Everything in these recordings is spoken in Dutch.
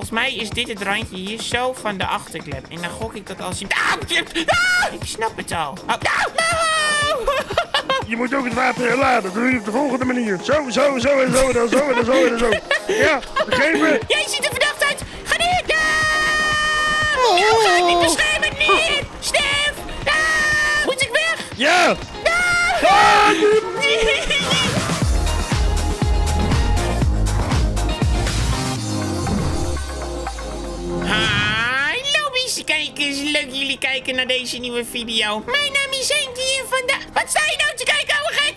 Volgens mij is dit het randje hier zo van de achterklep. En dan gok ik dat als hij... Ah, ik snap het al. Oh, no! Je moet ook het water herladen. Dat doe je op de volgende manier. Zo, zo, zo en zo en dan zo en dan zo en dan zo. Ja, geef me. Jij ziet er verdacht uit. Ga neer. Ja! Oh, ga ik niet beschermen. Neer. Stef. Ah, moet ik weg? Ja. Ah! Kijkers, leuk jullie kijken naar deze nieuwe video. Mijn naam is Henkie en vandaag... Wat sta je nou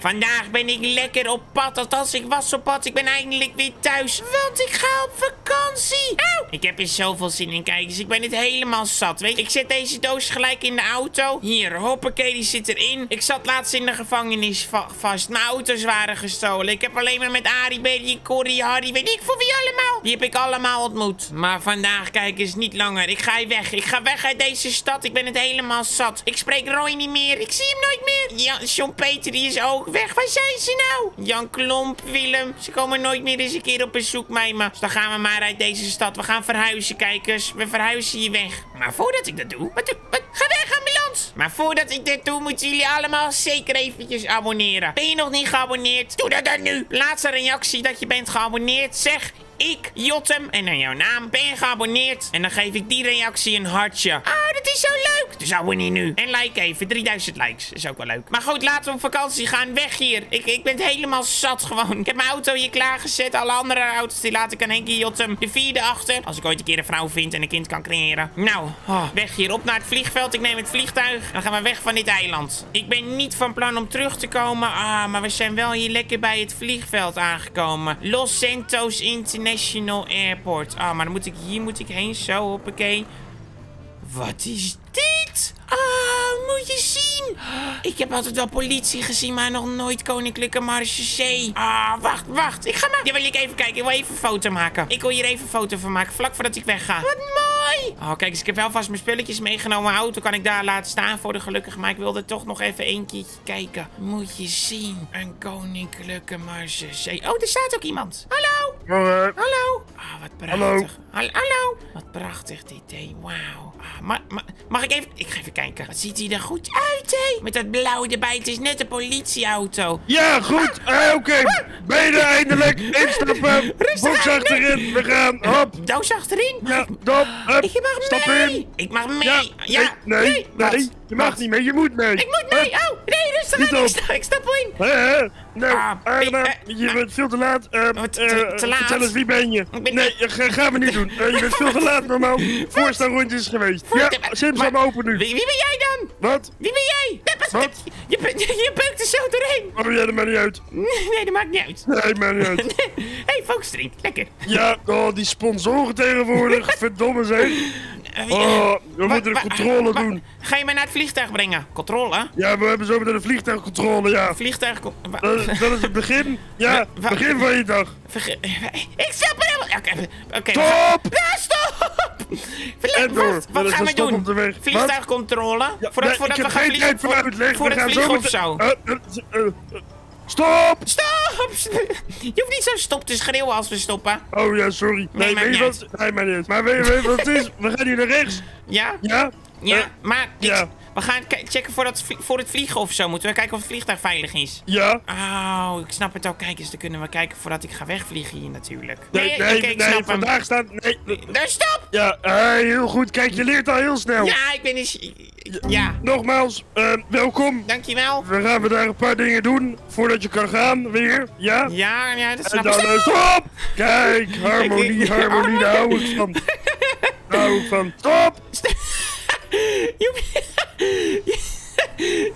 Vandaag ben ik lekker op pad, althans ik was op pad. Ik ben eindelijk weer thuis, want ik ga op vakantie. Ik heb er zoveel zin in, kijkers. Ik ben het helemaal zat, weet je. Ik zet deze doos gelijk in de auto. Hier, hoppakee, die zit erin. Ik zat laatst in de gevangenis va vast. Mijn auto's waren gestolen. Ik heb alleen maar met Arie, Berry, Corrie, Harry, weet ik voor wie allemaal. Die heb ik allemaal ontmoet. Maar vandaag, kijkers, niet langer. Ik ga weg. Ik ga weg uit deze stad. Ik ben het helemaal zat. Ik spreek Roy niet meer. Ik zie hem nooit meer. Ja, John Peter, die is ook weg. Waar zijn ze nou? Jan Klomp, Willem. Ze komen nooit meer eens een keer op bezoek bij. Dus dan gaan we maar uit deze stad. We gaan verhuizen, kijkers. We verhuizen hier weg. Maar voordat ik dat doe... Wat, wat? Ga weg, ambulance! Maar voordat ik dit doe, moeten jullie allemaal zeker eventjes abonneren. Ben je nog niet geabonneerd? Doe dat dan nu. Laatste reactie dat je bent geabonneerd. Zeg... Ik, Jotem, en dan jouw naam, ben geabonneerd? En dan geef ik die reactie een hartje. Oh, dat is zo leuk! Dus abonneer nu. En like even, 3000 likes. Is ook wel leuk. Maar goed, laten we op vakantie gaan. Weg hier. Ik, ik ben helemaal zat gewoon. Ik heb mijn auto hier klaargezet. Alle andere auto's die laat ik aan Henkie Jotem. De vierde achter. Als ik ooit een keer een vrouw vind en een kind kan creëren. Nou, oh, weg hier. Op naar het vliegveld. Ik neem het vliegtuig. Dan gaan we weg van dit eiland. Ik ben niet van plan om terug te komen. Ah, maar we zijn wel hier lekker bij het vliegveld aangekomen. Los Santos International Airport. Ah, maar dan moet ik, hier moet ik heen. Zo, hoppakee. Wat is dit? Ah, moet je zien. Ik heb altijd wel politie gezien, maar nog nooit Koninklijke Marechaussee. Ah, wacht, wacht. Ik ga maar... Ja, wil ik even kijken. Ik wil even een foto maken. Ik wil hier even een foto van maken, vlak voordat ik wegga. Wat mooi. Oh, kijk eens. Ik heb wel vast mijn spulletjes meegenomen. Mijn auto kan ik daar laten staan voor de gelukkige. Maar ik wilde toch nog even een keertje kijken. Moet je zien. Een Koninklijke Marechaussee. Oh, er staat ook iemand. Hallo. Morgen. Hallo. Ah, wat prachtig. Hallo. Hal- Hallo. Wat prachtig dit, hé. Wauw. Ah, ma- ma- mag ik even... Ik ga even kijken. Wat ziet hij er goed uit, hé. Met dat blauwe erbij. Het is net een politieauto. Ja, goed. Eh, Oké. Ben je er eindelijk? Instappen. Rustig Box aan, achterin. We gaan. Hop. Doos achterin. Ja, dop. Hup. Ik mag Stap mee. in. Ik mag mee. Ja, Ja. nee, nee, nee. Je mag Wat? niet mee, je moet mee. Ik moet mee. Oh, nee, rustig aan. Ik sta, ik stap in. Hè? Nou, Ah, eh, je eh, bent veel te laat. Eh, te- eh, te laat? Vertel eens, wie ben je? Ben- Nee, ga, gaan we niet doen. Je bent veel te laat normaal. Voorstelrondje is geweest. Ja, Voor- Simpson maar- open nu. Wie, wie ben jij dan? Wat? Wie ben jij? Nee, Wat? Je, je, je beukt er zo doorheen. Oh, ja, dat maakt niet uit. Nee, nee, dat maakt niet uit. Nee, maakt niet uit. Hey, Volksdrink. Lekker. Ja, oh, die sponsoren tegenwoordig. Verdomme zeg. Eh, Oh, we moeten een wa- controle doen. Ga je mij naar het vliegtuig brengen? Controle? Ja, we hebben zo meteen een vliegtuigcontrole, ja. Vliegtuig... con- wa- Dat, dat is het begin. Ja, Wa- begin van je dag. Verge- Ik snap het helemaal... Oké, oké. Stop! Ja, stop! En door. Wat, Dat gaan we doen? de. Vliegtuigcontrole? voordat Nee, voordat ik we gaan geen vliegen? tijd voor Voor- uitleg. Voor we gaan vliegen zo of zo? Eh, eh, eh, eh, Stop! Stop! Je hoeft niet zo stop te schreeuwen als we stoppen. Oh ja, sorry. Nee, Nee, wat? Nee, maar niet. Maar weet je wat het is? We gaan hier naar rechts. Ja? Ja? Ja, Eh, maar ja. We gaan checken voor, dat, voor het vliegen of zo. Moeten we kijken of het vliegtuig veilig is. Ja? Oh, ik snap het ook. Kijk eens, dan kunnen we kijken voordat ik ga wegvliegen hier natuurlijk. Nee, nee, nee, snap hem. vandaag staat... Nee. Daar, stop! Ja, eh, heel goed. Kijk, je leert al heel snel. Ja, ik ben eens... Ja, Nogmaals, eh, welkom. dankjewel. We gaan vandaag een paar dingen doen voordat je kan gaan weer. Ja? Ja, ja, dat En dan, ik. eh, stop! Kijk, harmonie, harmonie, daar hou ik van. Daar hou ik van. Stop! Je hoeft,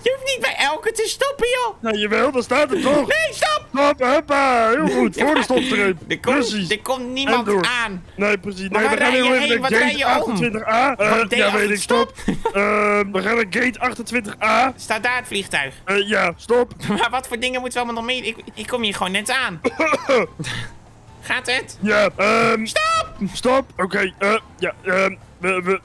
je hoeft niet bij elke te stoppen, joh. Nou, jawel, dan staat het toch. Nee, stop! Stop, hoppa, heel goed, voor de stopstreep. Er komt, Precies. er komt niemand aan. Nee, precies. Nee, waar we gaan heel even naar gate om? 28A. Eh, Wat deed ja, weet ik, stop. Eh, we gaan naar gate 28A. Staat daar het vliegtuig? Eh, ja, stop. Maar wat voor dingen moeten we allemaal nog mee? Ik, ik kom hier gewoon net aan. Gaat het? Ja, ehm... Stop! Stop, oké, eh, ja, ehm, we, we...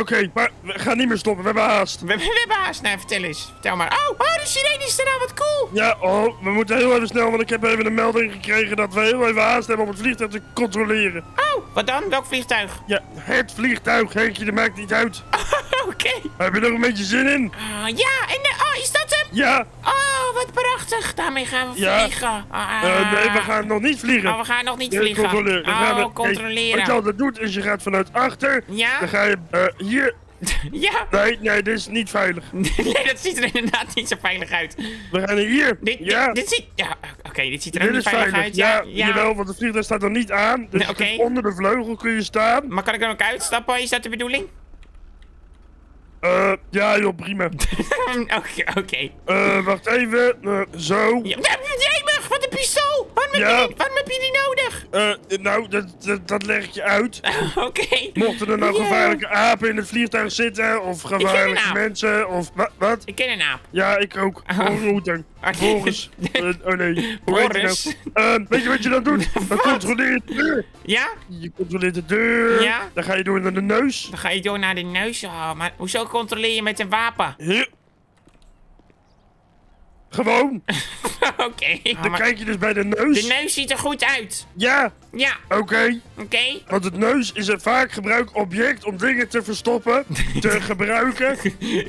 Oké, maar we gaan niet meer stoppen. We hebben haast. We, we hebben haast. Nou, vertel eens. Vertel maar. Oh, oh, de sirene is er nou. Wat cool. Ja, oh, we moeten heel even snel, want ik heb even een melding gekregen dat we heel even haast hebben om het vliegtuig te controleren. Oh, wat dan? Welk vliegtuig? Ja, het vliegtuig, Henkje, dat maakt niet uit. Oké. Heb je er een beetje zin in? Ah, ja, en eh, oh, is dat? Ja, Oh, wat prachtig. Daarmee gaan we Ja. vliegen. Ah. Eh, nee, we gaan nog niet vliegen. Oh, we gaan nog niet Nee, vliegen. controleren. Dan gaan we- Oh, controleren. wat je altijd doet, is je gaat vanuit achter. Ja? Dan ga je eh, hier. Ja. Nee, nee, dit is niet veilig. Nee, dat ziet er inderdaad niet zo veilig uit. We gaan hier. Dit, ja, dit, dit ziet... Ja, oké, dit ziet er ook niet veilig, veilig. uit. Ja, Ja, jawel, want het vliegtuig staat er niet aan. Dus Nee, onder de vleugel kun je staan. Maar kan ik er ook uitstappen? Is dat de bedoeling? Eh, ja, joh, prima. Oké. Eh, wacht even. Eh, zo. Ja, Jemig, wat een pistool! Waarom heb, Ja. je, die, waarom heb je die nodig? Eh, nou, dat, dat, dat leg ik je uit. Oké. Mochten er nou gevaarlijke apen in het vliegtuig zitten, of gevaarlijke mensen, of wa- wat? Ik ken een aap. Ja, ik ook. Orang-oetan. Boris. Eh, oh nee. Boris. nou? Eh, weet je wat je dan doet? Dan Wat? controleer je de deur. Ja? Je controleert de deur. Ja. Dan ga je door naar de neus. Dan ga je door naar de neus. Oh, maar hoezo controleer je met een wapen? Gewoon. oké. Dan maar kijk je dus bij de neus. de neus ziet er goed uit. Ja, Ja, oké. oké. Want het neus is een vaak gebruikt object om dingen te verstoppen, te gebruiken.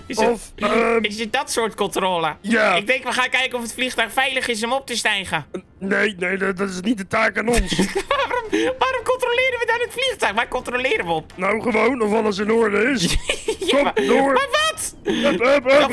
Is het, Of, ehm, is het dat soort controle? Ja. Ik denk, we gaan kijken of het vliegtuig veilig is om op te stijgen. nee, nee, dat, dat is niet de taak aan ons. waarom, waarom controleren we dan het vliegtuig? Waar controleren we op? nou, gewoon of alles in orde is. Ja, Kom, maar, door. maar wat? Hup, hup, Of,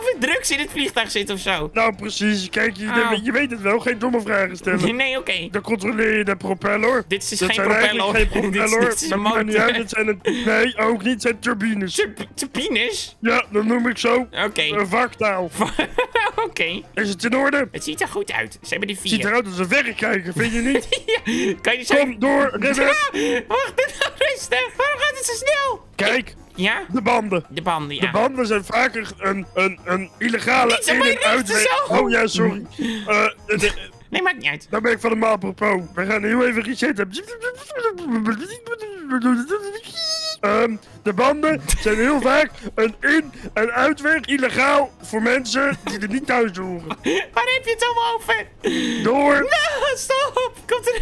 of er drugs in het vliegtuig zit of zo. Nou, precies. Kijk, je, Au. je weet het wel. Geen domme vragen stellen. Nee, oké. Dan controleer je de propeller. Dit is dat geen zijn propeller. geen Dit is- propeller. dit is Dat maakt niet uit, het zijn een, nee, ook niet. Het zijn turbines. Turb- Turbines? Ja, dat noem ik zo. Oké. Een vaktaal. Oké. Is het in orde? Het ziet er goed uit. Ze hebben die Het ziet vier. eruit als een verrekijker, vind je niet? Ja, kan je zo... Kom door, rennen. Ah, wacht, rustig. Waarom gaat het zo snel? Kijk, Ja? de banden. De banden, ja. De banden zijn vaker een, een, een illegale in- en uitweg. Oh ja, sorry. Eh, de- de- Nee, maakt niet uit. Dan ben ik van de maal apropos. We gaan heel even resetten. Ehm, de banden zijn heel vaak een in- en uitweg illegaal voor mensen die er niet thuis horen. Waar heb je het allemaal over? Door. Nou, stop. Komt er...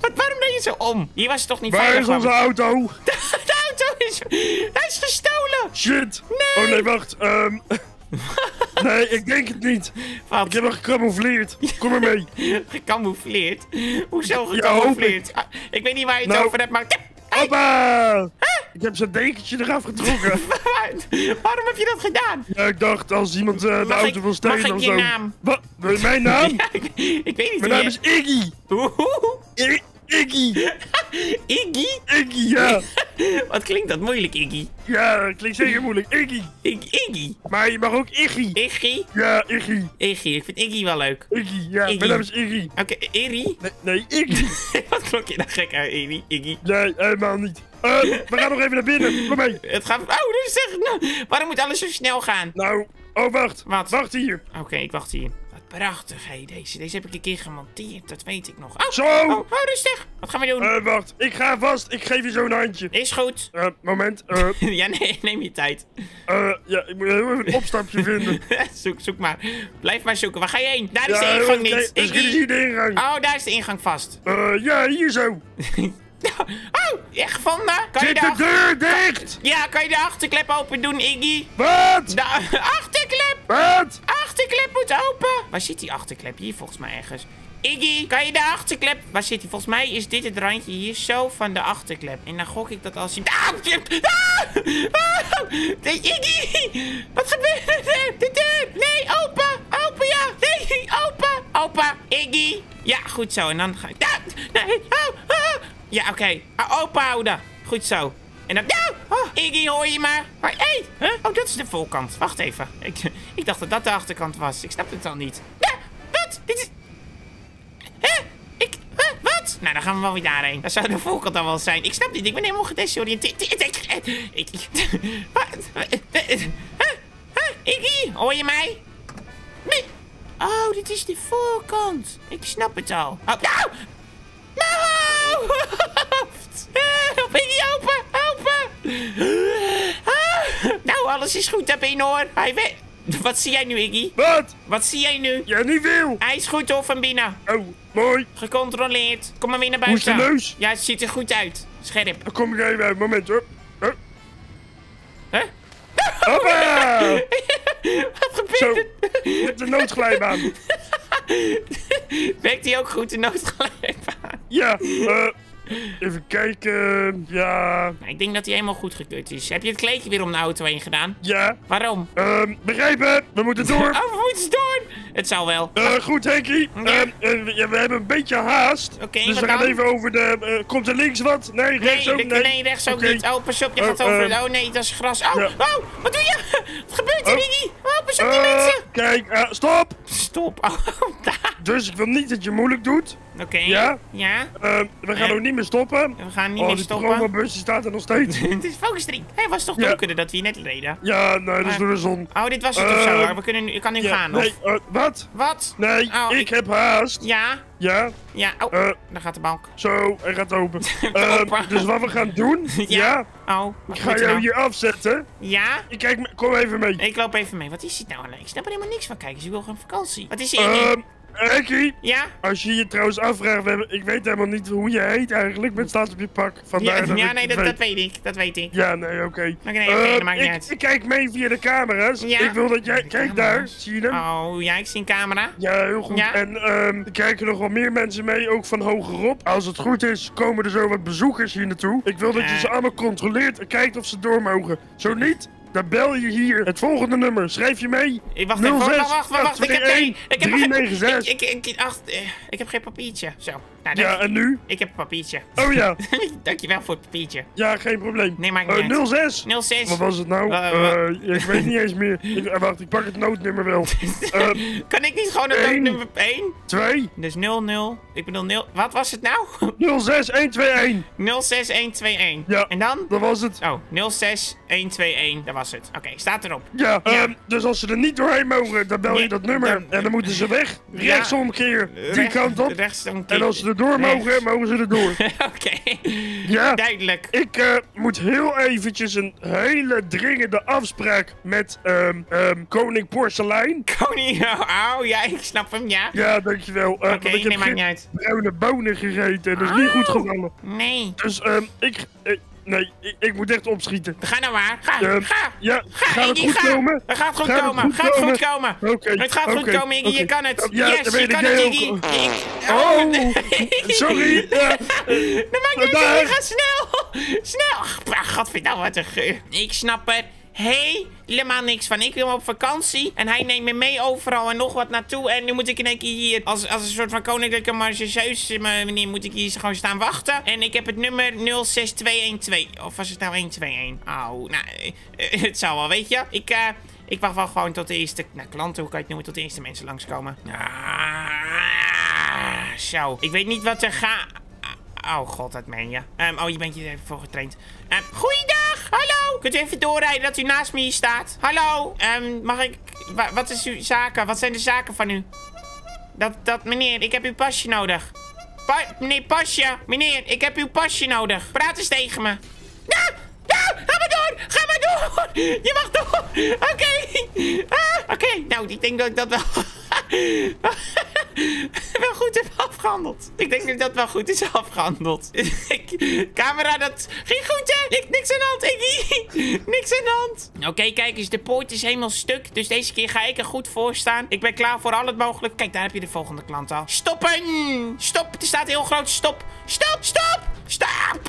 Wat, waarom ben je zo om? Hier was het toch niet Waar veilig? is onze auto? Is... Hij is gestolen. Shit. Nee. Oh nee, wacht. Ehm, nee, ik denk het niet. Ik Wat? heb hem gecamoufleerd. Kom maar mee. Gecamoufleerd? Hoezo Ja, gecamoufleerd? Ah, ik weet niet waar je het Nou. over hebt, maar... Hey, Hoppa! Ik heb zijn dekentje eraf getrokken. waar- waarom heb je dat gedaan? Ja, ik dacht als iemand eh, de Mag auto ik- wil mag stelen ik of je zo. naam? Wat? Wil je Mijn naam? Ja, ik, ik weet niet Mijn naam is Iggy. Oeh, Iggy. Iggy? Iggy, ja. Wat klinkt dat moeilijk, Iggy? Ja, dat klinkt zeker moeilijk. Iggy. Ik, Iggy? Maar je mag ook Iggy. Iggy? Ja, Iggy. Iggy, ik vind Iggy wel leuk. Iggy, ja. Iggy. Mijn naam is Iggy. Oké, Iri? Nee, nee Iggy. Wat klonk je nou gek uit, Iri? Iggy? Nee, helemaal niet. Eh, we gaan nog even naar binnen. Kom mee. Het gaat... Oh, rustig! Nou, waarom moet alles zo snel gaan? Nou, oh wacht. Wat? Wacht hier. Oké, ik wacht hier. Prachtig, hé, deze. Deze heb ik een keer gemonteerd, dat weet ik nog. Oh, Zo. oh, oh, rustig. Wat gaan we doen? Eh, wacht. Ik ga vast. Ik geef je zo'n handje. Is goed. Eh, moment. Eh, ja, nee, neem je tijd. ja, ik moet heel even een opstapje vinden. zoek, zoek maar. Blijf maar zoeken. Waar ga je heen? Daar is de ingang niet. Is Iggy. hier de ingang. Oh, daar is de ingang vast. Ja, hier zo. Oh, echt gevonden? Kan je Zit de, deur dicht? Ja, kan je de achterklep open doen, Iggy? Wat? De achterklep! Wat? Achterklep moet open! Waar zit die achterklep? Hier volgens mij ergens. Iggy, kan je de achterklep... Waar zit die? Volgens mij is dit het randje hier zo van de achterklep. En dan gok ik dat als hij... Ah! Ah! Ah! Iggy! Wat gebeurt er? Nee, open! Open, ja! Nee, open! Open! Iggy! Ja, goed zo. En dan ga ik... Ah! Nee! Oh! Ja, oké. Open houden. Goed zo. En dan... Ja! Oh, Iggy, hoor je maar? Hé! Hey. Huh? Oh, dat is de voorkant. Wacht even. Ik, ik dacht dat dat de achterkant was. Ik snap het al niet. Ja! Wat? Dit is... Hè? Ik... Huh? Wat? Nou, dan gaan we wel weer daarheen. Dat zou de voorkant dan wel zijn. Ik snap niet. Ik ben helemaal gedesoriënteerd. Ik... Wat? Huh? Huh? Iggy, hoor je mij? Nee. Oh, dit is de voorkant. Ik snap het al. Oh, nou! Mijn open! Open! alles is goed daarbinnen hoor. Hij weet... Wat zie jij nu, Iggy? Wat? Wat zie jij nu? Ja, niet veel. Hij is goed hoor, van binnen. Oh, mooi. Gecontroleerd. Kom maar weer naar Hoe is buiten. de neus? Ja, het ziet er goed uit. Scherp. Dan kom ik even uit. Moment hoor. Huh? Huh? Hoppa! Wat gebeurt Zo, er? met de noodglijbaan. Werkt hij ook goed in noodglijbaan? Ja, eh... Even kijken. Ja, Nou, ik denk dat hij helemaal goed gekeurd is. Heb je het kleedje weer om de auto heen gedaan? ja. Waarom? Ehm, begrepen. We moeten door. Oh, we moeten door! Het zal wel. Eh, goed, Henkie. Ja. Ja, we hebben een beetje haast. Oké, dus wat we gaan dan? even over de... eh, komt er links wat? Nee, rechts Nee, ook? de- nee, rechts ook niet. Oh, pas op, je Oh, gaat over. ehm, oh nee, dat is gras. Oh, ja. oh, wat doe je? Wat gebeurt er, Oh. Iggy? Oh, pas op die mensen. kijk, stop. Stop. Oh. Dus ik wil niet dat je moeilijk doet. Oké. Ja? Ja. We gaan ook niet meer stoppen. We gaan niet oh, meer stoppen. promobus die staat er nog steeds. Het is focus 3. Hij was toch Ja. donkerder dat we hier net reden? ja, nee, dat is door de zon. Oh, dit was het of zo. Eh. We kunnen nu, ik kan nu Ja, gaan, nee, of? eh, wat? Wat? Nee, Oh, ik, ik- heb haast. Ja. Ja, Ja. Oh, eh, daar gaat de balk. zo, hij gaat open. Ehm, Open. dus wat we gaan doen, ja, Oh, ik ga jou nou? hier afzetten. Ja? Ik kijk, kom even mee. Ik loop even mee. Wat is dit nou? Ik snap er helemaal niks van. Kijk eens, je wil gewoon vakantie. Wat is er, Henkie, Ja? als je je trouwens afvraagt, ik weet helemaal niet hoe je heet eigenlijk, met staat op je pak. Ja, Vandaar dat ja nee, dat, dat weet ik. Dat weet ik. Ja, nee, oké. Oké, nee, oké, Ehm, dat maakt niet ik, uit. ik kijk mee via de camera's. Ja. Ik wil dat jij... De Kijk daar, zie je hem? Oh, ja, ik zie een camera. Ja, heel goed. Ja. En ehm, er kijken nog wel meer mensen mee, ook van hogerop. Als het goed is, komen er zo wat bezoekers hier naartoe. Ik wil dat je ze allemaal controleert en kijkt of ze door mogen. Zo niet, dan bel je hier het volgende nummer. Schrijf je mee. Ik wacht even. 06 Wacht, wacht, wacht. Ik heb, nee, ik heb, 396. ik, ik, ik, eh, ik heb geen papiertje. Zo. Nou, Ja, en nu? Ik heb een papiertje. Oh ja, Dankjewel voor het papiertje. ja, geen probleem. Nee, maakt Eh, niet uit. 06. 06. Wat was het nou? Eh, ik weet niet eens meer. Ik, wacht, ik pak het noodnummer wel. Eh, Kan ik niet gewoon een Eén. nummer 1? 2 Dus 00. Ik bedoel 0. Wat was het nou? 06121. 06121. Ja. En dan? Dat was het. Oh, 06121. Dat was het. Oké, staat erop. Ja, Ja. ehm, dus als ze er niet doorheen mogen, dan bel je Nee, dat nummer. dan- en dan moeten ze weg. Ja. Rechtsomkeer. Die Recht- kant op. En als ze er door mogen, Rechts. mogen ze er door. Oké. Ja. Duidelijk. Ik eh, moet heel eventjes een hele dringende afspraak met ehm, koning Porselein. Koning. Oh, ja, ik snap hem, ja. Ja, dankjewel. Uh, Oké, nee, maakt niet uit. bruine bonen gegeten. en Dat is niet goed Oh. gevallen. Nee. Dus ik, eh, nee, ik, ik moet echt opschieten. Ga nou maar. Ga. Ehm, ga. ja, Ga, gaat het Iggy, goed ga. komen? Het gaat goed Gaat het komen. goed gaat goed komen. Het gaat goed komen, Iggy. Je kan het. Ja, yes, je kan het, Iggy. Ik- Oh, nee. sorry. Ja, Dat maakt niet uit. Ga snel. Snel. Ach, Gadverdamme, wat een geur. Ik snap er helemaal niks van. Ik wil op vakantie en hij neemt me mee overal en nog wat naartoe. En nu moet ik in één keer hier als, als een soort van koninklijke margezeus, eh, moet ik hier gewoon staan wachten. En ik heb het nummer 06212. Of was het nou 121? Oh, nou, eh, het zal wel, weet je. Ik, eh... Ik wacht wel gewoon tot de eerste nou, klanten, hoe kan je het noemen, tot de eerste mensen langskomen. Ah, zo. Ik weet niet wat er gaat. Oh god, dat meen je. Ehm, oh, je bent hier even voor getraind. Ehm, goeiedag, hallo. Kunt u even doorrijden dat u naast me hier staat? Hallo, Ehm, mag ik... wa- wat is uw zaken? Wat zijn de zaken van u? Dat, dat, meneer, ik heb uw pasje nodig. Pa meneer, pasje. Meneer, ik heb uw pasje nodig. Praat eens tegen me. Ja, ja, ga maar door. Ga maar door. Je mag door. Oké. Ah, Oké, nou, ik denk dat ik dat wel... wel goed heb afgehandeld. Ik denk dat dat wel goed is afgehandeld. Camera, dat ging goed, hè? Ik, niks aan de hand, Iggy. Niks aan de hand. Oké, kijk eens, de poort is helemaal stuk. Dus deze keer ga ik er goed voor staan. Ik ben klaar voor al het mogelijk. Kijk, daar heb je de volgende klant al. Stoppen! Stop! Er staat heel groot stop. Stop, stop! Stop!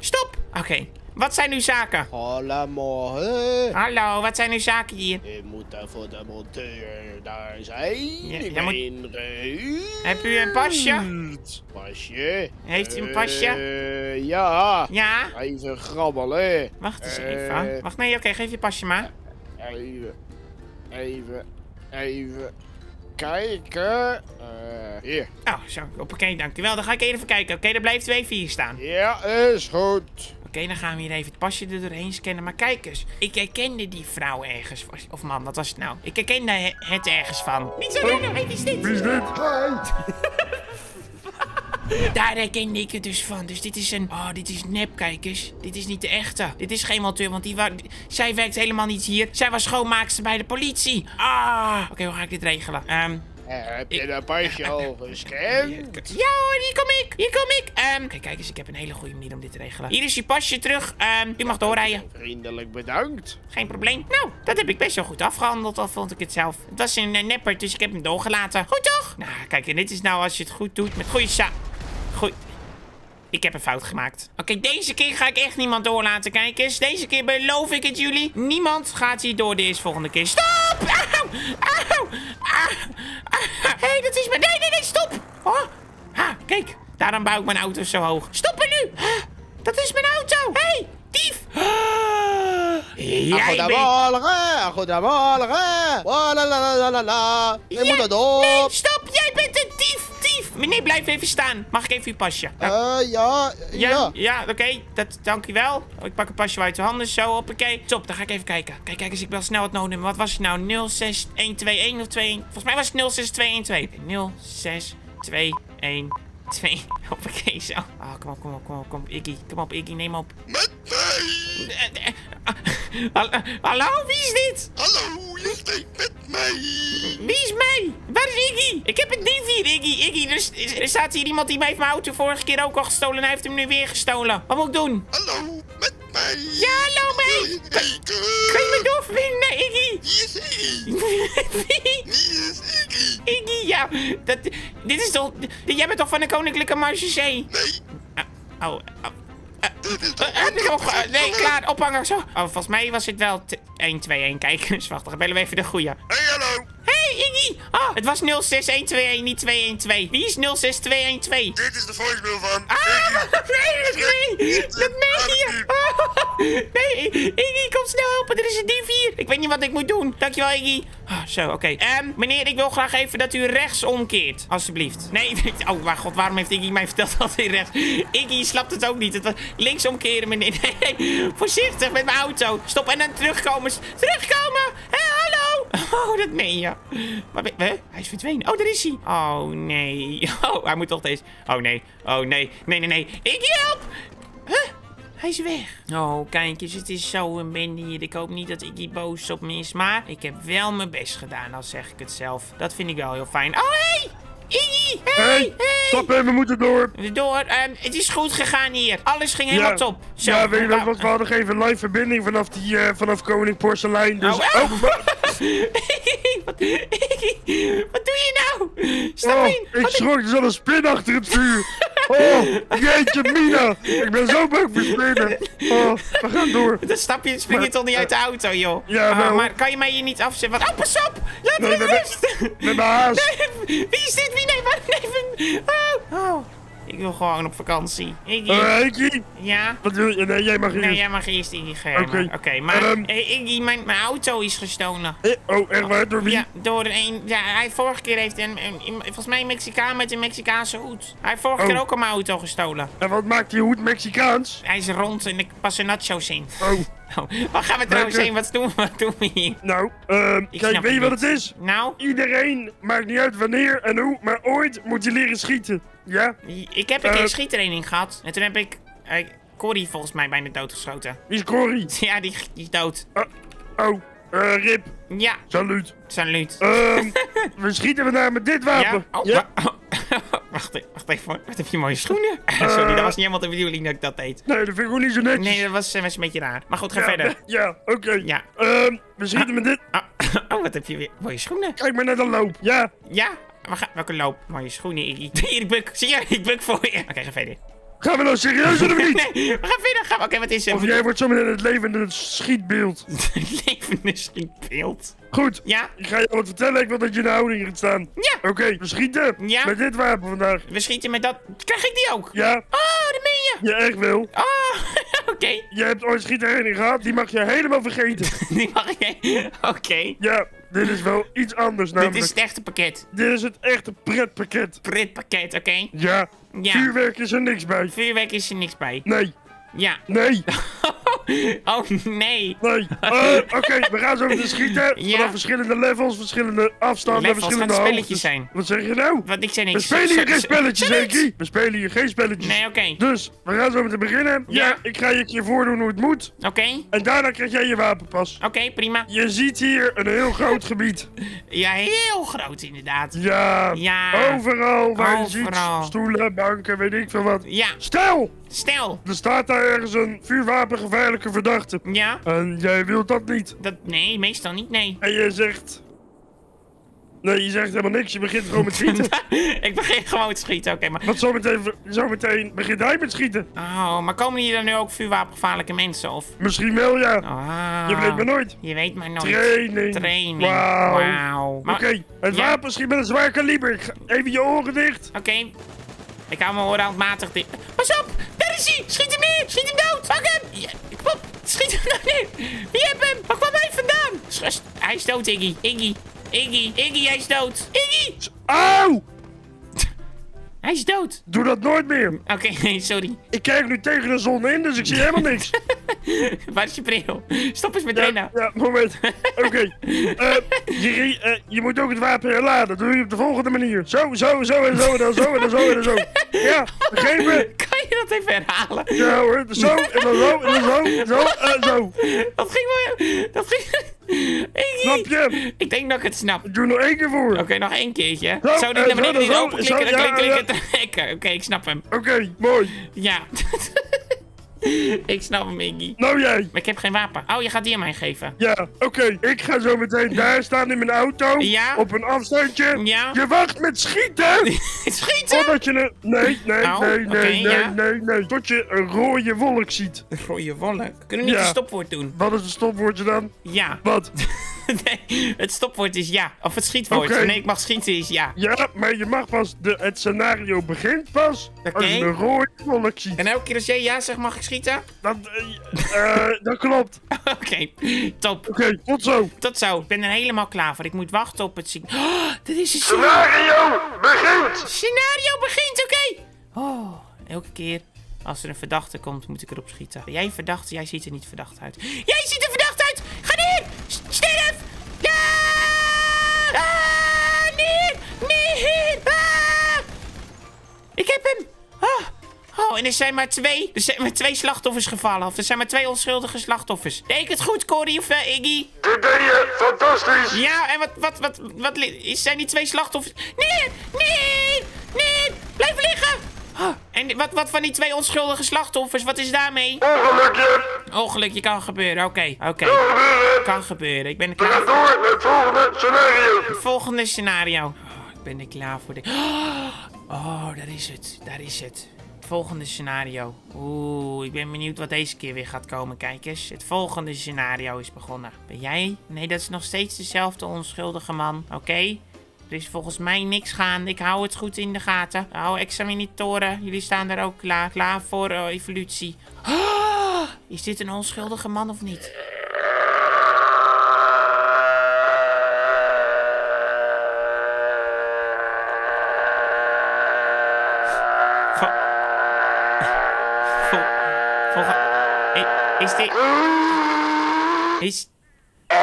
Stop! Oké, wat zijn uw zaken? Goedemorgen. Hallo, wat zijn uw zaken hier? Je moet voor de monteur daar zijn. Ja, ik moet-. Heb u een pasje? Pasje? Heeft u een pasje? Eh, ja. Ja? Even grabbelen. Wacht eens Eh, even. Wacht, nee, oké, geef je pasje maar. Even. Even. Even. Kijken. Eh, hier. Oh, zo. Oké, dankjewel. Dan ga ik even kijken. Oké, dan blijft u even hier staan. Ja, is goed. Oké, dan gaan we hier even het pasje er doorheen scannen. Maar kijk eens, ik herkende die vrouw ergens. Of man, wat was het nou? Ik herkende he- het ergens van. Niet zo rennen, hey, wie is dit? Wie is dit? Daar herkende ik het dus van. Dus dit is een... Oh, dit is nep, kijk eens. Dit is niet de echte. Dit is geen monteur, want die wa... zij werkt helemaal niet hier. Zij was schoonmaakster bij de politie. Ah. Oké, hoe ga ik dit regelen? Ehm... Eh, heb je een pasje al gescand? Ja hoor, hier kom ik. Hier kom ik. Ehm, kijk, kijk eens, ik heb een hele goede manier om dit te regelen. Hier is je pasje terug. Ehm, u mag doorrijden. Vriendelijk bedankt. Geen probleem. Nou, dat heb ik best wel goed afgehandeld, al vond ik het zelf. Het was een eh, nepper, dus ik heb hem doorgelaten. Goed toch? Nou, kijk, en dit is nou als je het goed doet met goede sa... Goed. Ik heb een fout gemaakt. Oké, deze keer ga ik echt niemand doorlaten, kijk eens. Deze keer beloof ik het jullie. Niemand gaat hier door deze volgende keer. Stop! Auw! Auw! Hé, hey, dat is mijn... Nee, nee, nee, stop! Oh. Ha, kijk. Daarom bouw ik mijn auto zo hoog. Stoppen nu! Dat is mijn auto! Hé, hey, dief! Jij bent... Goedemorgen, goedemorgen. Walalalala. Je moet Ja, er door. Nee, stop! Meneer, blijf even staan. Mag ik even uw pasje? Eh, ja, Ja, ja. ja, oké. Dat, dank u wel. Oh, ik pak een pasje uit de handen. Zo, hoppakee. Top, dan ga ik even kijken. Kijk, kijk eens, ik bel snel het noodnummer. Wat was het nou? 06121 of 2... Volgens mij was het 06212. 06212. Hoppakee, zo. Oh, kom op, kom op, kom op, kom op. Iggy, kom op, Iggy, neem op. Met mij! Hallo, wie is dit? Hallo, je spreekt met mij! Wie is mij? Waar is Iggy? Ik heb een dief hier, Iggy. Iggy, er, er staat hier iemand die mij heeft mijn auto vorige keer ook al gestolen en hij heeft hem nu weer gestolen. Wat moet ik doen? Hallo, met mij! Ja, hallo, mij. Kan, je me doorverbinden Iggy? Wie is Iggy? Wie? Wie is Iggy? Iggy, ja. Dat, dit is toch... Jij bent toch van de Koninklijke Marchezee? Nee, Oh, oh. Nee, klaar, ophangen, zo. Oh, volgens mij was het wel t- 1, 2, 1. Kijk, dus wacht, dan bellen we even de goeie. Hey, hallo! Hey, Iggy! Oh, het was 06121, niet 212. Wie is 06212? Dit is de voicemail van Ah, nee, dat meen je. Nee, Iggy, kom snel helpen, er is een dief hier. Ik weet niet wat ik moet doen. Dankjewel, Iggy. Ah, zo, oké. Ehm, meneer, ik wil graag even dat u rechts omkeert, alsjeblieft. Nee, oh, mijn god, waarom heeft Iggy mij verteld dat hij rechts... Iggy snapt het ook niet. Het was links omkeren, meneer. Nee, voorzichtig met mijn auto. Stop en dan terugkomen. Terugkomen! Hé, hallo! Oh, dat meen je. Maar, we- hij is verdwenen. Oh, daar is hij. Oh, nee. Oh, hij moet toch deze... Oh, nee. Oh, nee. Nee, nee, nee. Iggy, help! Huh? Hij is weg. Oh, kijk eens, het is zo een bende hier. Ik hoop niet dat Iggy boos op me is. Maar ik heb wel mijn best gedaan, al zeg ik het zelf. Dat vind ik wel heel fijn. Oh, hey! Iggy! Hey! Hey, stop even, we moeten door. Door, ehm, het is goed gegaan hier. Alles ging helemaal top. Zo, ja, weet je wat, nou- want we hadden geen live verbinding vanaf, die, eh, vanaf Koning Porselein. Dus, Oh, wat, wat doe je nou? Stap oh, in. ik Wat- schrok, er zat een spin achter het vuur. Oh, jeetje mina. Ik ben zo bang voor spinnen. Oh, we gaan door. Dan stap je, spring je toch niet uit de auto, joh? Ja, Ah, maar kan je mij hier niet afzetten? Want, oh, pas op! Laat Nee, me rust! Met mijn haast. Nee, wie is dit? Wie neemt mij? Nee, oh, oh. Ik wil gewoon op vakantie. Iggy. Eh, Iggy, ja? wat wil je? Nee, jij mag hier. Nee, jij mag eerst Iggy geven. Oké, Oké. maar Ehm. hey, Iggy, mijn, mijn auto is gestolen. Eh, Oh, echt waar? Door wie? Ja, door een... Ja, hij vorige keer heeft een, een, een- volgens mij een Mexicaan met een Mexicaanse hoed. Hij heeft vorige Oh. keer ook al mijn auto gestolen. En wat maakt die hoed Mexicaans? Hij is rond en ik pas er nachos in. Oh, Oh, waar gaan we trouwens heen? Wat doen, wat doen we hier? nou, ehm, Ik kijk, weet je wat het is? Nou, Iedereen, maakt niet uit wanneer en hoe, maar ooit moet je leren schieten. Ja? ik heb een keer Eh. schiettraining gehad. En toen heb ik eh, Corrie volgens mij bijna doodgeschoten. Wie is Cory? Ja, die, die is dood. Oh, oh, eh, Rip, Ja, salut. saluut. Ehm, we schieten vandaag met dit wapen. Ja? Oh, Ja? oh. Wacht, even, wacht even. Wat heb je mooie schoenen? Sorry, dat was niet helemaal de bedoeling dat ik dat deed. Nee, dat vind ik gewoon niet zo netjes. Nee, dat was, eh, was een beetje raar. Maar goed, ga ja, verder. Ja, oké. Ja. Ehm, we schieten met dit. Oh, oh, wat heb je weer? Mooie schoenen. Kijk maar naar de loop. Ja. Ja? Welke loop? Mooie schoenen. Hier, ik buk. Zie je? Ik buk voor je. Oké, ga verder. Gaan we nou serieus of niet? Nee, we gaan verder. Gaan we- Oké, wat is er? Of jij wordt zometeen het levende schietbeeld. Levende schietbeeld. Goed. Ja? Ik ga je wat vertellen. Ik wil dat je in de houding gaat staan. Ja. Oké, we schieten. Ja. Met dit wapen vandaag. We schieten met dat... Krijg ik die ook? Ja. Oh, dat meen je. Je echt wel. Oh, oké. Je hebt ooit schiettraining gehad. Die mag je helemaal vergeten. Die mag jij. Oké. ja, dit is wel iets anders Dit namelijk. is het echte pakket. Dit is het echte pretpakket. Pritpakket, oké? Ja. Ja. Vuurwerk is er niks bij. Vuurwerk is er niks bij. Nee. Ja. Nee. Oh, nee. Nee. Eh, Oké, we gaan zo meteen schieten. Ja. Vanaf verschillende levels, verschillende afstanden, Levels, verschillende hoogtes. spelletjes zijn. Wat zeg je nou? Wat, ik zei We niks. spelen hier geen spelletjes. Henkie. We spelen hier geen spelletjes. Nee, oké. Dus, we gaan zo meteen beginnen. Ja. Ja. ik ga je een keer voordoen hoe het moet. Oké, En daarna krijg jij je wapenpas. oké, prima. Je ziet hier een heel groot gebied. Ja, heel groot inderdaad. Ja, Ja. overal waar je Overal. ziet. Stoelen, banken, weet ik veel wat. Ja, Stel, stel. er staat daar ergens een vuurwapengevaarlijke verdachte. Ja, En jij wilt dat niet. dat... Nee, meestal niet, nee. En je zegt... Nee, je zegt helemaal niks. Je begint gewoon met schieten. ik begin gewoon te schieten, oké, maar... Want zometeen, zometeen begint hij met schieten. Oh, maar komen hier dan nu ook vuurwapengevaarlijke mensen, of... Misschien wel, ja. Ah, Je weet maar nooit. Je weet maar nooit. Training. Training. Wauw. Maar- Oké, het Ja. wapen schiet met een zwaar kaliber. Even je oren dicht. Oké. Ik hou mijn oren handmatig dicht. Pas op! Schiet hem neer! Schiet hem dood! Pak hem! Ja, kom! Schiet hem nou neer! Wie heeft hem? Waar kwam hij vandaan? Hij is dood, Iggy. Iggy. Iggy. Iggy, hij is dood. Iggy! Auw! Hij is dood. Doe dat nooit meer. Oké, sorry. Ik kijk nu tegen de zon in, dus ik zie helemaal niks. Waar is je bril? Stop eens met Ja, rennen. ja moment. Oké. Eh, je, eh, je moet ook het wapen herladen. Dat doe je op de volgende manier. Zo, zo, zo en zo en dan zo en dan zo en dan zo. Ja, begrepen? Kan je dat even herhalen? Ja hoor, zo en dan zo en dan zo en zo en zo. Dat ging wel... Dat ging... Snap je? Ik denk dat ik het snap. Ik doe er nog één keer voor. Oké, nog één keertje. Zo, Zo, dit eh, naar beneden, zo, openklikken, dan ja. klikken, trekken. Oké, ik snap hem. Oké, mooi. Ja. ik snap hem, Iggy. Nou jij. Maar ik heb geen wapen. Oh, je gaat die aan mij geven. Ja, oké. Ik ga zo meteen daar staan in mijn auto. Ja? Op een afstandje. Ja? Je wacht met schieten. Schieten! Totdat je een... Nee, nee, Oh, nee, nee, nee, ja. nee, nee. Tot je een rode wolk ziet. Rode wolk. Kunnen we niet Ja. een stopwoord doen? Wat is het stopwoordje dan? Ja. Wat? nee, het stopwoord is ja. Of het schietwoord. Wanneer ik mag schieten is ja. Ja, maar je mag pas... De, het scenario begint pas als Oké. je een rode wolk ziet. En elke keer als jij ja zegt, mag ik schieten? Dat, eh, eh, dat klopt. Oké, top. Oké, tot zo. Tot zo. Ik ben er helemaal klaar voor. Ik moet wachten op het zien. Oh, dit is een Scenario begint. scenario begint, oké. Oh, elke keer als er een verdachte komt, moet ik erop schieten. Jij een verdachte? Jij ziet er niet verdacht uit. Jij ziet er verdacht Neer! Ah! Ik heb hem! Ah. Oh, en er zijn maar twee. Er zijn maar twee slachtoffers gevallen. Of er zijn maar twee onschuldige slachtoffers. Deed ik het goed, Cory of eh, Iggy? Dit deed je fantastisch. Ja, en wat, wat, wat, wat, zijn die twee slachtoffers? Nee, nee, nee, blijf liggen. Ah, en wat, wat van die twee onschuldige slachtoffers, wat is daarmee? Ongelukje. Ongelukje kan gebeuren, oké, oké. Gebeuren. Kan gebeuren, ik ben er We klaar gaan voor. door met het volgende scenario. Het volgende scenario. Ik ben er klaar voor. De... Oh, daar is het, daar is het. Het volgende scenario. Oeh, ik ben benieuwd wat deze keer weer gaat komen, kijkers. Het volgende scenario is begonnen. Ben jij? Nee, dat is nog steeds dezelfde onschuldige man. Oké. Er is volgens mij niks gaande. Ik hou het goed in de gaten. Nou, examinatoren, jullie staan er ook klaar. Klaar voor eh, evolutie. Is dit een onschuldige man of niet? Is. Eh,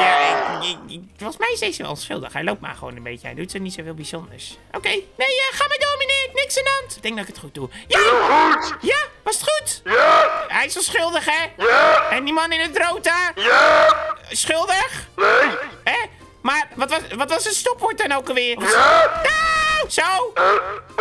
ja, ik, ik- ik- volgens mij is deze wel onschuldig. Hij loopt maar gewoon een beetje. Hij doet er niet zoveel bijzonders. Oké. Nee, eh, ga maar door, meneer. Niks aan de hand. Ik denk dat ik het goed doe. Ja! Goed. Ja! Was het goed? Ja. Hij is onschuldig, hè? Ja. En die man in het rood daar? Ja. Schuldig? Nee. Hè? Maar wat was, wat was het stopwoord dan ook alweer? Ja. Nou, zo! Uh,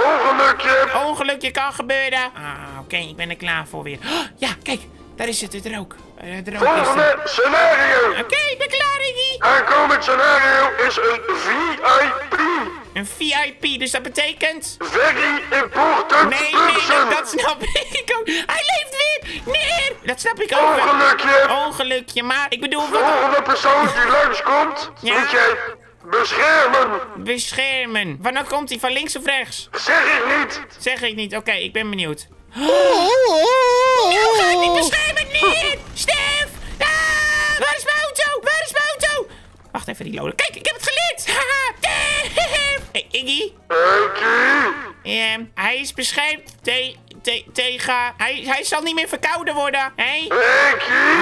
ongelukje. Ongelukje kan gebeuren. Ah, oké, ik ben er klaar voor weer. Oh, ja, kijk, daar is het, het rook. Eh, Het rook is. Volgende scenario. Oké, ik ben klaar, Iggy. Aankomend scenario is een VIP. Een VIP, dus dat betekent... Very important Nee, nee, person. dat, snap ik ook. Hij leeft weer! Neer! Dat snap ik ook wel. Ongelukje. Ongelukje, maar ik bedoel, wat... Volgende persoon die langskomt, Ja. moet jij beschermen. Beschermen. Wanneer komt hij? Van links of rechts? Zeg ik niet. Zeg ik niet. Oké, ik ben benieuwd. Nou, ga niet beschermen, neer! Stef! Ah, waar is mijn auto? Waar is mijn auto? Wacht even, die loden. Kijk, ik heb het geleerd! Hey, Iggy? Ja, hij is beschermd te, te, tegen... Hij, hij zal niet meer verkouden worden. Hé?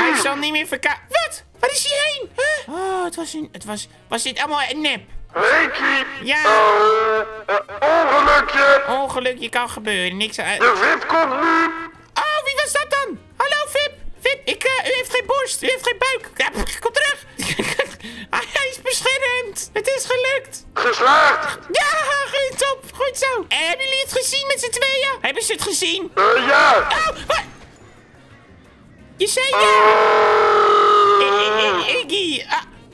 Hij zal niet meer verkouden... Wat? Waar is hij heen? Huh? Oh, het was een... Het was... Was dit allemaal een nep? Ricky, Ja, ongelukje. ongelukje kan gebeuren. Niks aan... De VIP komt nu. Oh, wie was dat dan? Hallo, Vip. Vip, ik, eh, u heeft geen borst. U heeft geen buik. Ja, kom terug. hij is beschermd. Het is gelukt. Geslaagd. Ja, goed, top. Goed zo. Eh, hebben jullie het gezien met z'n tweeën? Hebben ze het gezien? Eh, ja. Oh, wat? Je zei ja. I- Iggy.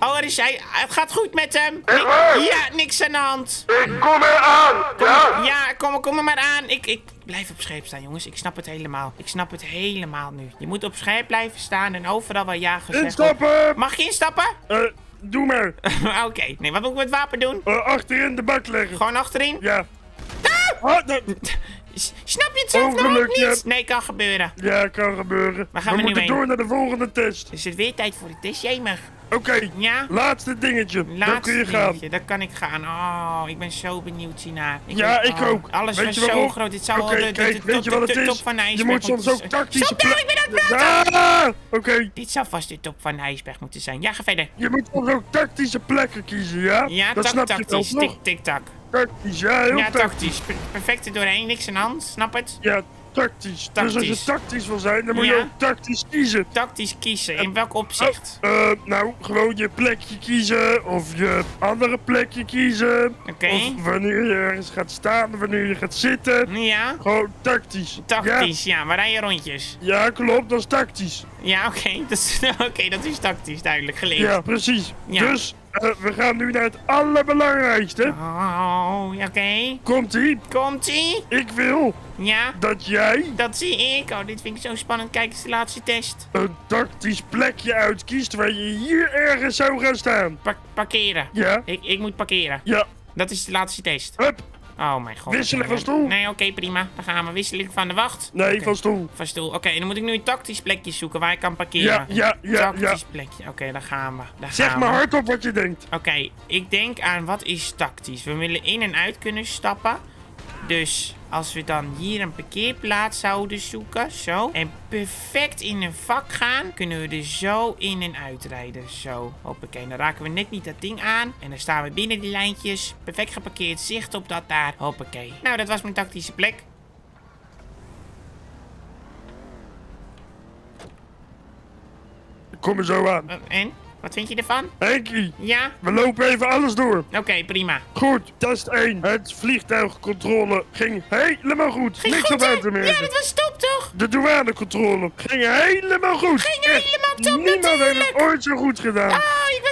Ah, Oh, er is hij. Het gaat goed met hem. Ni- ja, niks aan de hand. Ik kom eraan. Ja. Ja, kom, kom er maar aan. Ik, ik blijf op scherp staan, jongens. Ik snap het helemaal. Ik snap het helemaal nu. Je moet op scherp blijven staan en overal waar ja gezegd wordt. Instappen. Mag je instappen? Eh, doe maar. Oké. Nee, wat moet ik met het wapen doen? Eh, achterin de bak leggen. Gewoon achterin? Ja. Ah, dat- S- Snap je het zelf nog niet? Nee, kan gebeuren. ja, kan gebeuren. Waar gaan we nu moeten heen? door naar de volgende test. Is het weer tijd voor de test, jemig? Oké, Ja? laatste dingetje. Dan Laatste kun je gaan. dingetje, daar kan ik gaan. Oh, ik ben zo benieuwd. Ik Ja, ben- ik oh, ook. Alles Weet was je zo waarom? groot. Dit zou Oké, wel de, de, kijk, de, weet je top- wat het de is? top van de Je ijsberg moet soms ook zijn. tactische Stop daar, ik ben aan het Oké, Dit zou vast de top van de ijsberg moeten zijn. Ja, ga verder. je moet soms ook tactische plekken kiezen, ja? Ja, dat tak, je tactisch. Tik, tik, tak. Tactisch, ja, heel Ja, tactisch. tactisch. Per- Perfect er doorheen, niks aan de hand. Snap het? Ja, tactisch. Dus als je Tactisch. tactisch wil zijn, dan moet je ook tactisch kiezen. Tactisch kiezen. In welk opzicht? Eh, nou, gewoon je plekje kiezen, of je andere plekje kiezen. Oké. Of wanneer je ergens gaat staan, wanneer je gaat zitten. Ja? Gewoon tactisch. Tactisch, ja. We rijden rondjes. Ja, klopt, dat is tactisch. Ja, oké. Dat, is- oké, dat is tactisch, duidelijk geleerd. Ja, precies. Ja. Dus, eh, we gaan nu naar het allerbelangrijkste. Oh, oké. Komt-ie. Komt-ie? Ik wil Ja? dat jij Dat zie ik. Oh, dit vind ik zo spannend. Kijk eens de laatste test. een tactisch plekje uitkiest waar je hier ergens zou gaan staan. Pa- parkeren. Ja, Ik, ik moet parkeren. ja, Dat is de laatste test. hup. Oh mijn god. Wisselen van stoel? Nee, oké, prima. Dan gaan we. Wisseling van de wacht. Nee, van stoel. Van stoel. Oké, dan moet ik nu een tactisch plekje zoeken waar ik kan parkeren. Ja, ja, ja, ja. Tactisch plekje. Oké, daar gaan we. Daar Zeg gaan maar we. hardop wat je denkt. Oké, ik denk aan wat is tactisch. We willen in en uit kunnen stappen. Dus als we dan hier een parkeerplaats zouden zoeken, zo. En perfect in een vak gaan, kunnen we er zo in en uit rijden. Zo, hoppakee. Dan raken we net niet dat ding aan. En dan staan we binnen die lijntjes. Perfect geparkeerd, zicht op dat daar. Hoppakee. Nou, dat was mijn tactische plek. Ik kom er zo aan. Eh, En? Wat vind je ervan? Henkie, Ja? we lopen even alles door. Oké, prima. Goed, test 1. Het vliegtuigcontrole ging helemaal goed. Ging Niks goed, op aan te merken. Ja, dat was top, toch? De douanecontrole ging helemaal goed. Ging Echt, helemaal top, Niemand heeft het ooit zo goed gedaan. Oh,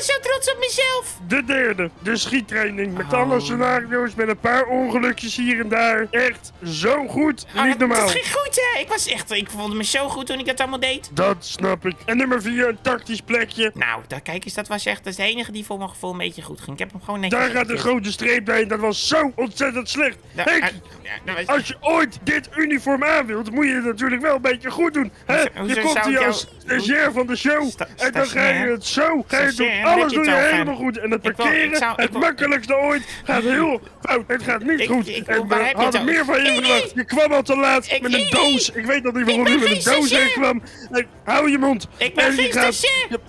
ben zo trots op mezelf. De derde, de schiettraining. Met Oh. alle scenario's, met een paar ongelukjes hier en daar. Echt zo goed. Oh, Niet dat, normaal. dat ging goed, hè? Ik was echt... Ik voelde me zo goed toen ik dat allemaal deed. Dat snap ik. En nummer 4, een tactisch plekje. Nou, daar, kijk eens, dat was echt... Dat is de enige die voor mijn gevoel een beetje goed ging. Ik heb hem gewoon netjes Daar gaat een grote streep bij. Dat was zo ontzettend slecht. Da- Henk, ah, was- als je ooit dit uniform aan wilt, moet je het natuurlijk wel een beetje goed doen. Hè? Hoezo- Je komt hier jou- als stagiair van de show. Sta- en dan ga je het zo. Ga je doen. Alles doe je helemaal goed. En het parkeren, het makkelijkste ooit, gaat heel fout. Het gaat niet goed. en waar we hadden meer van je verwacht. Je kwam al te laat met een doos. Ik weet nog niet waarom je met een doos heen kwam. Hou je mond. Ik ben geen stagiair.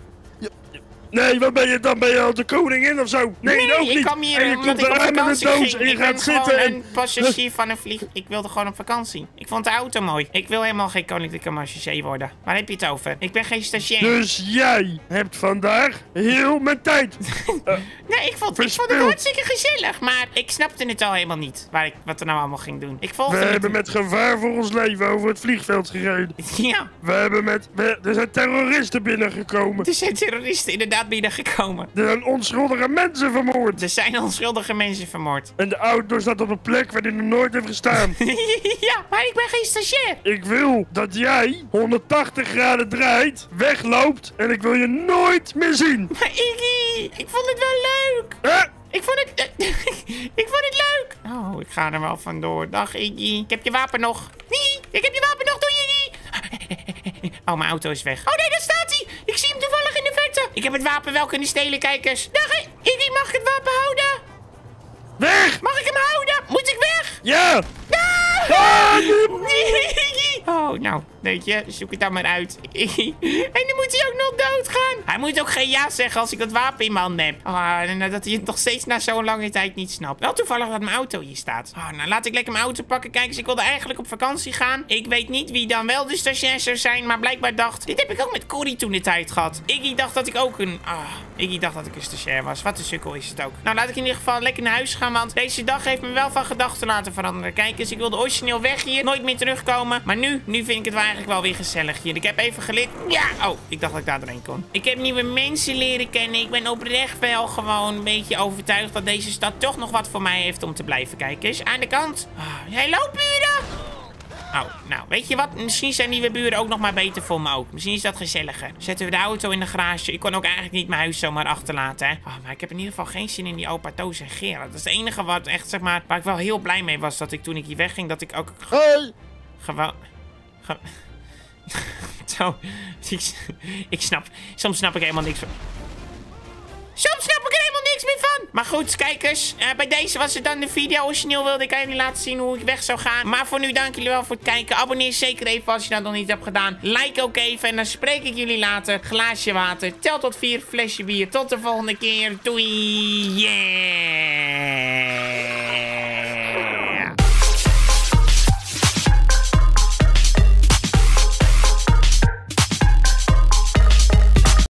Nee, wat ben je dan? Ben je al de koningin of zo? Nee, Nee, ook niet. ik kwam hier en je omdat komt ik op eraan met een vakantie doos ging. en je Ik ben gaat gewoon zitten en... een passagier van een vlieg. Ik wilde gewoon op vakantie. Ik vond de auto mooi. Ik wil helemaal geen koninklijke marchechee worden. Waar heb je het over? Ik ben geen stagiair. Dus jij hebt vandaag heel mijn tijd. Nee, ik vond, ik vond het hartstikke gezellig. Maar ik snapte het al helemaal niet. Waar ik, wat er nou allemaal ging doen. Ik volgde we hebben niet. met gevaar voor ons leven over het vliegveld gereden. Ja, We hebben met... we- er zijn terroristen binnengekomen. er zijn terroristen inderdaad binnengekomen. Er zijn onschuldige mensen vermoord. Er zijn onschuldige mensen vermoord. En de auto staat op een plek waar die nog nooit heeft gestaan. ja, maar ik ben geen stagiair. Ik wil dat jij 180 graden draait, wegloopt en ik wil je nooit meer zien. Maar Iggy, ik vond het wel leuk. Ik vond het... ik vond het leuk. Oh, ik ga er wel vandoor. Dag Iggy. Ik heb je wapen nog. Nee, ik heb je wapen nog. Doe Iggy. Oh, mijn auto is weg. Oh nee, daar staat Ik heb het wapen wel kunnen stelen, kijkers. Dag Iggy, mag ik het wapen houden? Weg! Mag ik hem houden? Moet ik weg? Ja! Ah, Oh, nou, weet je, zoek het dan maar uit. en dan moet hij ook nog doodgaan. Hij moet ook geen ja zeggen als ik dat wapen in mijn handen heb. Oh, en dat hij het nog steeds na zo'n lange tijd niet snapt. Wel toevallig dat mijn auto hier staat. Oh, nou, laat ik lekker mijn auto pakken. Kijk eens, ik wilde eigenlijk op vakantie gaan. Ik weet niet wie dan wel de stagiair zou zijn, maar blijkbaar dacht... Dit heb ik ook met Corrie toen de tijd gehad. Iggy dacht dat ik ook een... Ah, Iggy dacht dat ik een stagiair was. Wat een sukkel is het ook. Nou, laat ik in ieder geval lekker naar huis gaan, want deze dag heeft me wel van gedachten laten veranderen. Kijk eens, ik wilde origineel weg hier. Nooit meer terugkomen. Maar nu, nu vind ik het wel eigenlijk wel weer gezellig hier. Ik heb even geleerd... Ja! Oh, ik dacht dat ik daar doorheen kon. Ik heb nieuwe mensen leren kennen. Ik ben oprecht wel gewoon een beetje overtuigd dat deze stad toch nog wat voor mij heeft om te blijven. Kijk eens, aan de kant. Oh, hallo, buren! Oh, nou, weet je wat? Misschien zijn nieuwe buren ook nog maar beter voor me ook. Misschien is dat gezelliger. Zetten we de auto in de garage. Ik kon ook eigenlijk niet mijn huis zomaar achterlaten, hè. Oh, maar ik heb in ieder geval geen zin in die opa Toos en Gerard. Dat is het enige wat echt, zeg maar, waar ik wel heel blij mee was. Dat ik toen ik hier wegging, dat ik ook Hoi! gewoon... Zo, ik, snap... Soms snap ik helemaal niks van... Soms snap ik er helemaal niks meer van. Maar goed, kijkers. eh, bij deze was het dan de video. Origineel wilde ik aan jullie laten zien hoe ik weg zou gaan. Maar voor nu dank jullie wel voor het kijken. Abonneer zeker even als je dat nog niet hebt gedaan. Like ook even. En dan spreek ik jullie later. Glaasje water. Tel tot vier. Flesje bier. Tot de volgende keer. Doei. Yeah.